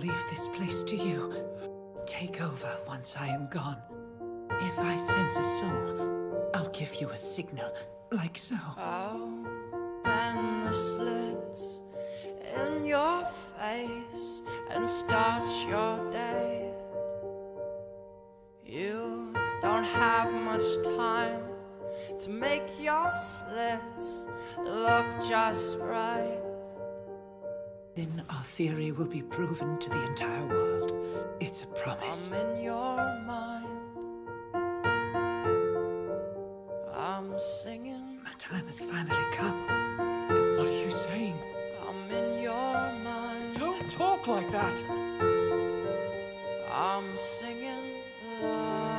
leave this place to you. Take over once I am gone. If I sense a soul, I'll give you a signal, like so. Open the slits in your face and start your day. You don't have much time to make your slits look just right. Then our theory will be proven to the entire world. It's a promise. I'm in your mind. I'm singing. My time has finally come. What are you saying? I'm in your mind. Don't talk like that! I'm singing. La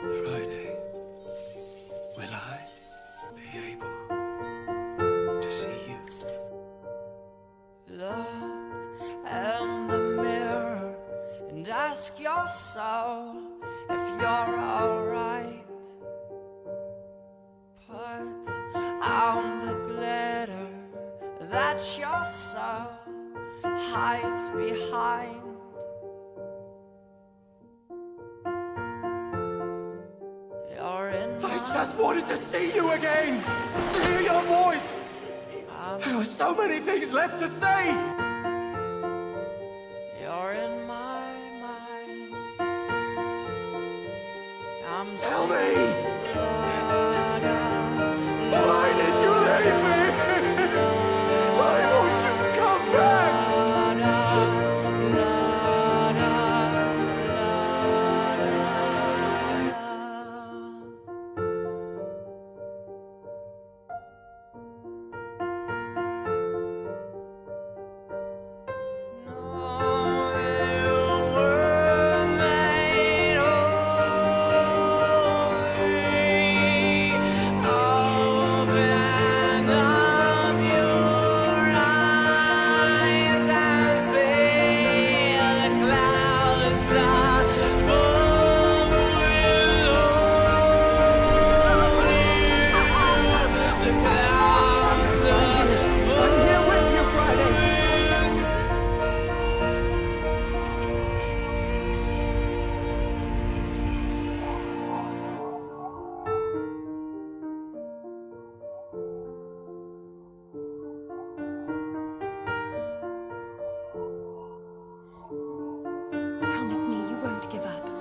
Friday. Will I be able to see you? Look in the mirror and ask your soul if you're alright. Put on the glitter that your soul hides behind. I just wanted to see you again! To hear your voice! Um, there are so many things left to say! You're in my mind. I'm Tell me! Promise me you won't give up.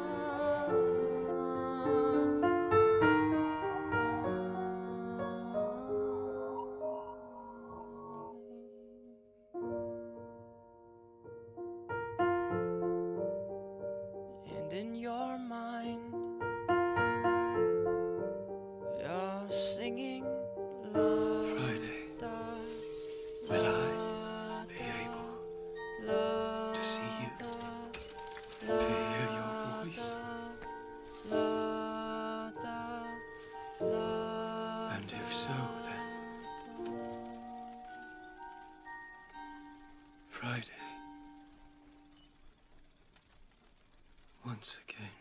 So, then. Friday. Once again.